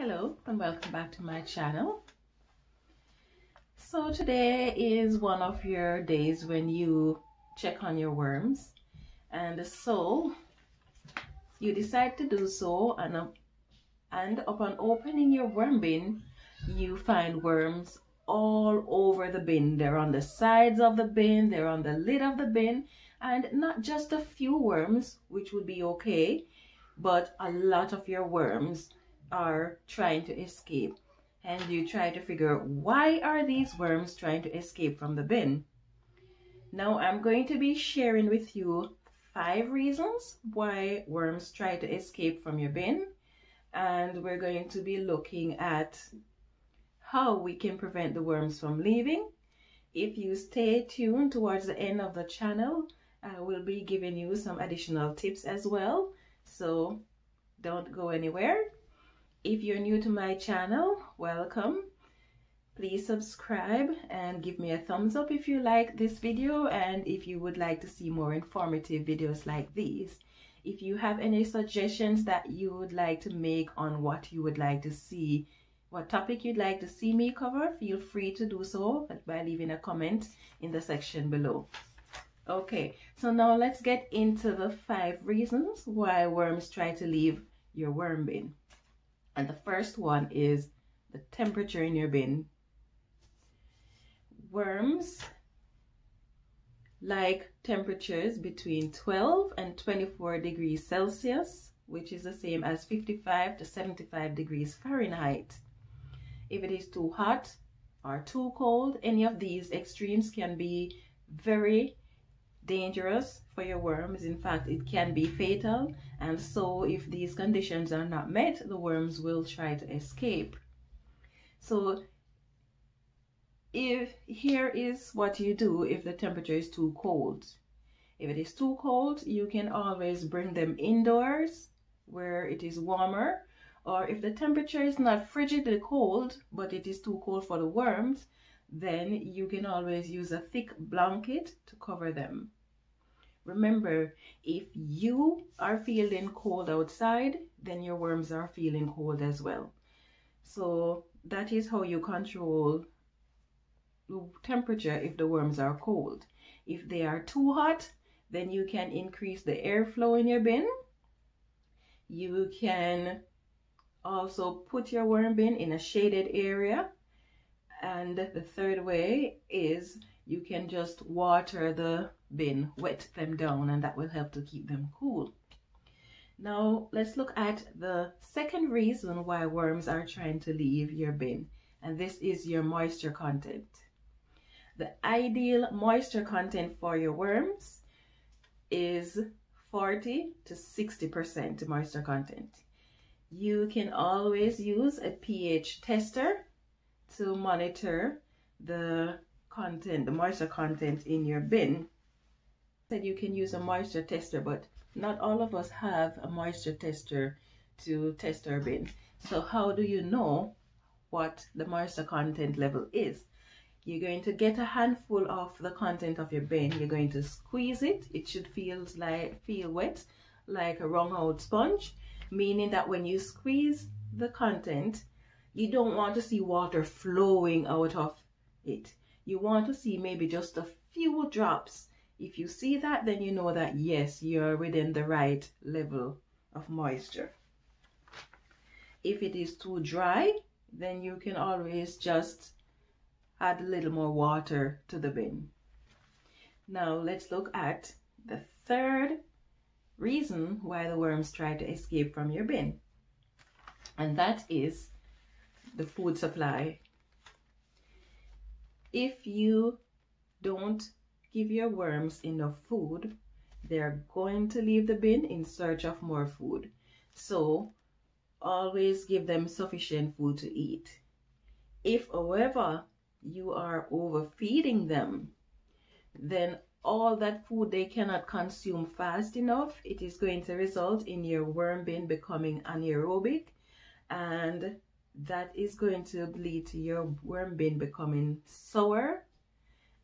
Hello and welcome back to my channel. So today is one of your days when you check on your worms and so you decide to do so and, and upon opening your worm bin you find worms all over the bin. They're on the sides of the bin, they're on the lid of the bin and not just a few worms which would be okay but a lot of your worms are trying to escape and you try to figure out why are these worms trying to escape from the bin. Now I'm going to be sharing with you five reasons why worms try to escape from your bin and we're going to be looking at how we can prevent the worms from leaving. If you stay tuned towards the end of the channel, I will be giving you some additional tips as well. So don't go anywhere. If you're new to my channel, welcome. Please subscribe and give me a thumbs up if you like this video and if you would like to see more informative videos like these. If you have any suggestions that you would like to make on what you would like to see, what topic you'd like to see me cover, feel free to do so by leaving a comment in the section below. Okay, so now let's get into the five reasons why worms try to leave your worm bin. And the first one is the temperature in your bin. Worms like temperatures between 12 and 24 degrees Celsius, which is the same as 55 to 75 degrees Fahrenheit. If it is too hot or too cold, any of these extremes can be very dangerous for your worms. In fact, it can be fatal. And so if these conditions are not met, the worms will try to escape. So if here is what you do if the temperature is too cold. If it is too cold, you can always bring them indoors where it is warmer. Or if the temperature is not frigidly cold, but it is too cold for the worms, then you can always use a thick blanket to cover them. Remember, if you are feeling cold outside, then your worms are feeling cold as well. So that is how you control temperature if the worms are cold. If they are too hot, then you can increase the airflow in your bin. You can also put your worm bin in a shaded area. And the third way is you can just water the bin, wet them down, and that will help to keep them cool. Now, let's look at the second reason why worms are trying to leave your bin, and this is your moisture content. The ideal moisture content for your worms is 40 to 60% moisture content. You can always use a pH tester to monitor the content, the moisture content in your bin said you can use a moisture tester, but not all of us have a moisture tester to test our bin. So how do you know what the moisture content level is? You're going to get a handful of the content of your bin. You're going to squeeze it. It should feel like feel wet, like a wrung out sponge, meaning that when you squeeze the content, you don't want to see water flowing out of it. You want to see maybe just a few drops if you see that, then you know that yes, you're within the right level of moisture. If it is too dry, then you can always just add a little more water to the bin. Now let's look at the third reason why the worms try to escape from your bin. And that is the food supply. If you don't give your worms enough food, they're going to leave the bin in search of more food. So always give them sufficient food to eat. If, however, you are overfeeding them, then all that food they cannot consume fast enough, it is going to result in your worm bin becoming anaerobic and that is going to lead to your worm bin becoming sour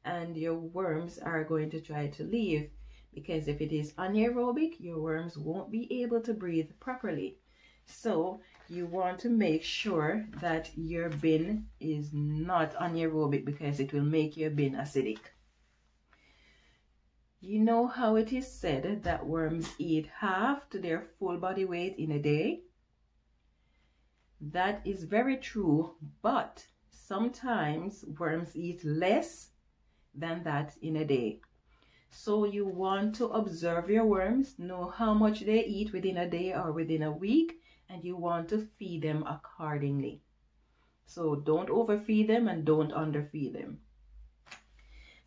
and your worms are going to try to leave because if it is anaerobic, your worms won't be able to breathe properly. So you want to make sure that your bin is not anaerobic because it will make your bin acidic. You know how it is said that worms eat half to their full body weight in a day? That is very true, but sometimes worms eat less than that in a day. So you want to observe your worms, know how much they eat within a day or within a week, and you want to feed them accordingly. So don't overfeed them and don't underfeed them.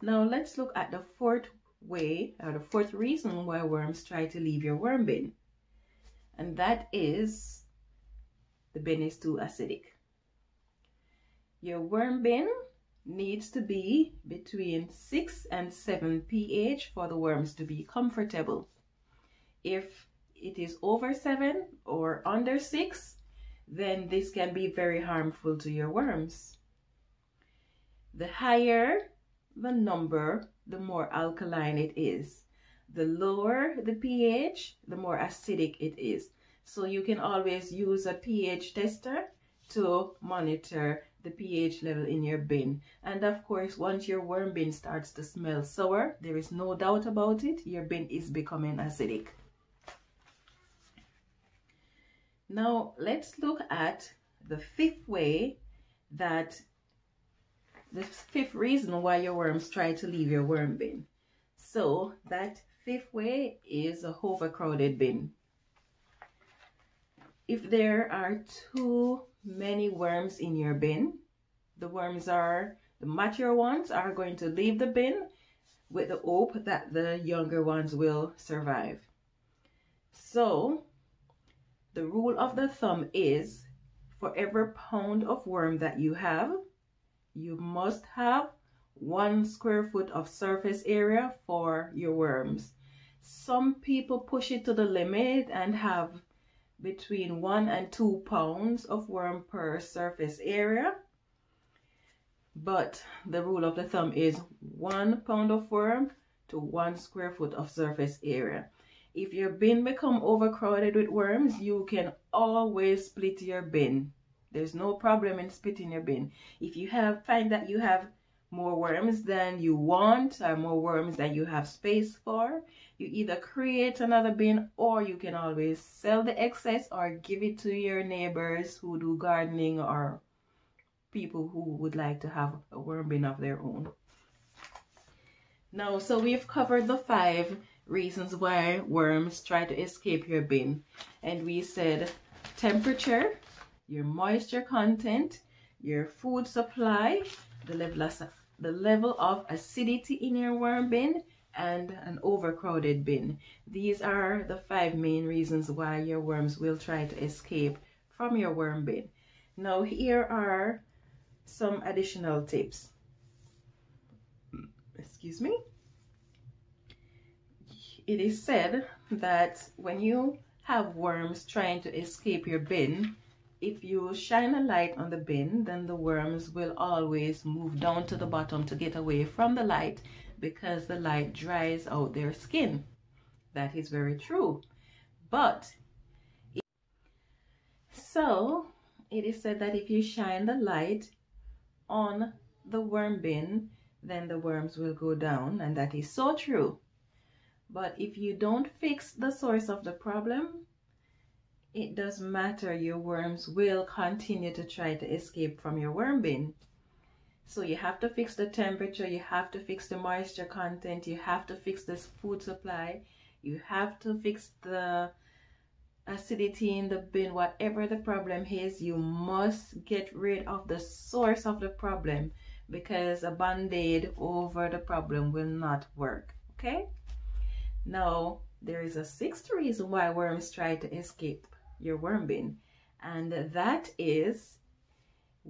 Now let's look at the fourth way or the fourth reason why worms try to leave your worm bin. And that is the bin is too acidic. Your worm bin needs to be between 6 and 7 pH for the worms to be comfortable. If it is over 7 or under 6, then this can be very harmful to your worms. The higher the number, the more alkaline it is. The lower the pH, the more acidic it is. So you can always use a pH tester to monitor the pH level in your bin. And of course, once your worm bin starts to smell sour, there is no doubt about it, your bin is becoming acidic. Now, let's look at the fifth way that the fifth reason why your worms try to leave your worm bin. So that fifth way is a overcrowded bin. If there are too many worms in your bin, the worms are, the mature ones are going to leave the bin with the hope that the younger ones will survive. So the rule of the thumb is for every pound of worm that you have, you must have one square foot of surface area for your worms. Some people push it to the limit and have between one and two pounds of worm per surface area. But the rule of the thumb is one pound of worm to one square foot of surface area. If your bin become overcrowded with worms, you can always split your bin. There's no problem in splitting your bin. If you have find that you have more worms than you want or more worms than you have space for, you either create another bin or you can always sell the excess or give it to your neighbors who do gardening or people who would like to have a worm bin of their own. Now, so we've covered the five reasons why worms try to escape your bin. And we said temperature, your moisture content, your food supply, the level of, the level of acidity in your worm bin, and an overcrowded bin. These are the five main reasons why your worms will try to escape from your worm bin. Now here are some additional tips. Excuse me it is said that when you have worms trying to escape your bin, if you shine a light on the bin, then the worms will always move down to the bottom to get away from the light because the light dries out their skin. That is very true. But, so, it is said that if you shine the light on the worm bin, then the worms will go down, and that is so true. But if you don't fix the source of the problem, it doesn't matter. Your worms will continue to try to escape from your worm bin. So you have to fix the temperature, you have to fix the moisture content, you have to fix this food supply, you have to fix the acidity in the bin, whatever the problem is, you must get rid of the source of the problem because a band-aid over the problem will not work, okay? Now, there is a sixth reason why worms try to escape your worm bin, and that is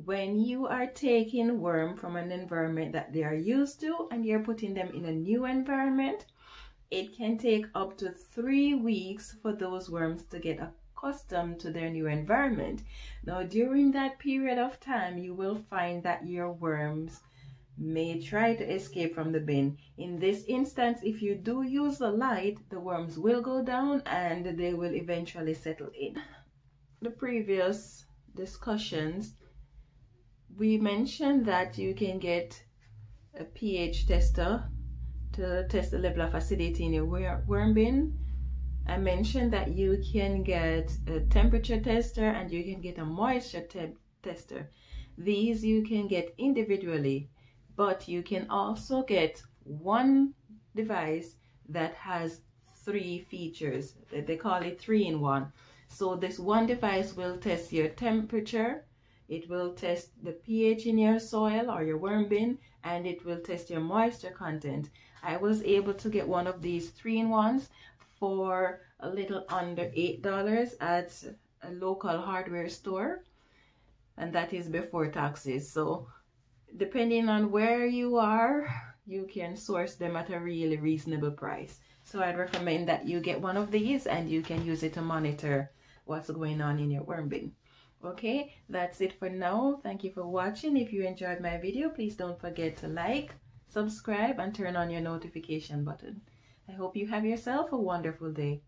when you are taking worm from an environment that they are used to and you're putting them in a new environment, it can take up to three weeks for those worms to get accustomed to their new environment. Now, during that period of time, you will find that your worms may try to escape from the bin. In this instance, if you do use the light, the worms will go down and they will eventually settle in. the previous discussions, we mentioned that you can get a pH tester to test the level of acidity in your worm bin. I mentioned that you can get a temperature tester and you can get a moisture te tester. These you can get individually, but you can also get one device that has three features. They call it three in one. So this one device will test your temperature, it will test the pH in your soil or your worm bin, and it will test your moisture content. I was able to get one of these three-in-ones for a little under $8 at a local hardware store. And that is before taxes. So depending on where you are, you can source them at a really reasonable price. So I'd recommend that you get one of these and you can use it to monitor what's going on in your worm bin. Okay that's it for now. Thank you for watching. If you enjoyed my video please don't forget to like subscribe and turn on your notification button. I hope you have yourself a wonderful day